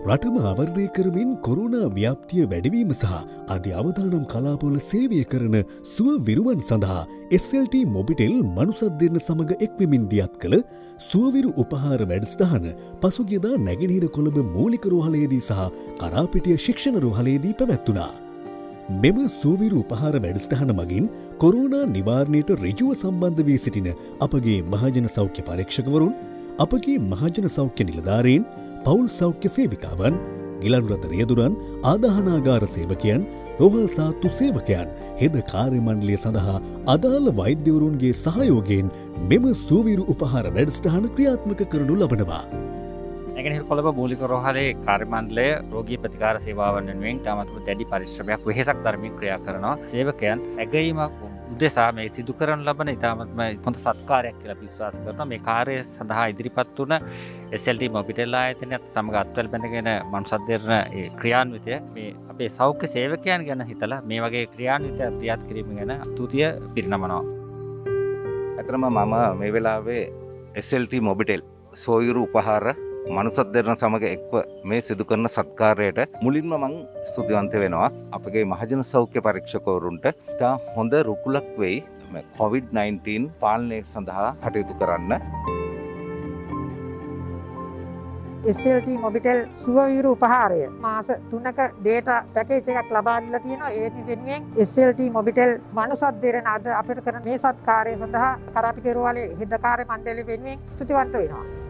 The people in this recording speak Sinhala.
රටම අවර්ණය කරමින් කොරුණා ව්‍යාප්තිය වැඩවීම සහ අධි අවධානම් කලාපොල සේවය කරන සුව විරුවන් සඳහා SLT මොබිටෙල් මනුසත් දෙන්න සමඟ එක්වමින් දියත් කළ සුවවිරු උපහාර වැඩස්ටහන පසුගියදා නැගෙනහිර කොළඹ මූලිකරුහලේදී සහ කරාපිටිය ශික්ෂණ රුහලේදී පැවැත්වනා. මෙම සූවිරු උපහාර වැඩස්ටහන මගින් කොරුණා නිවාරණයට රිජුව සම්බන්ධ වී සිටින අපගේ මහජන සෞඛ්‍ය පරීක්ෂකවරුන් අපගේ මහජන සෞඛ්‍ය නිලධාරයෙන් පවුල් සෞඛ්‍ය සේවිකාවන් ගිලන්රත රියදුරන් ආදාහනාගාර සේවකයන් රොහල් සාත්තු සේවකයන් හෙද කාර්යමණ්ඩලිය සඳහා අදාළ වෛද්‍යවරුන්ගේ සහයෝගයෙන් මෙම සූවිරු උපහාර වැඩස්ටහන ක්‍රියාත්මක කරනු ලබනවා. නැගෙනහිර කොළඹ මූලික රෝහලේ කාර්යමණ්ඩලය රෝගී ප්‍රතිකාර සේවාවන් වෙනුවෙන් තමත්ම දැඩි පරිශ්‍රමයක් වෙහෙසක් ධර්මින් ක්‍රියා කරනවා සේවකයන් ඇගීමක් උදෙසා මේ සිදු කරන ලබන ඉතාමත්ම හොඳ සත්කාරයක් කියලා විශ්වාස කරන මේ කාරය සඳහා ඉදිරිපත් වන එසල්ට මොබිටෙල්ලා ඇතනත් සමඟ අත්වල් බැඳගෙන මනුසත්දරන ක්‍රියාන්විතය මේ අපේ සෞඛ්‍ය සේවකයන් ගැන හිතලා මේ වගේ ක්‍රියාන්විතය අධ්‍යාත් කිරීම ගැන ස්තුතිය පිරිනමනවා. ඇතරම මම මේ වෙලාවේ එසල්ට මොබිටෙල් සෝයුරු උපහාර මනුසත් දෙරන සමඟ එක්ව මේ සිදු කරන සත්කාරයට මුලින්ම මං ස්තුතිවන්ත වෙනවා අපගේ මහජන සෞඛ්‍ය පරීක්ෂකවරුන්ට ඉතා හොඳ රුකුලක් වෙයි COොVID-19 පාලනය සඳහා කටයුතු කරන්න. SLT මොබිටෙල් සුවවිරු උපහාරය මාස තුනක ඩේට පැකේච එකක් ලබාල්ල තියෙන ඒති වෙනුවෙන් SLT මොබිටෙල් මනුසත් දෙරෙන අද අපට කරන මේ සත්කාරය සඳහා කරපිටරුවලේ හිදකාරය මණ්ඩලි වෙනුවෙන් ස්තුතිවන්ත වෙනවා.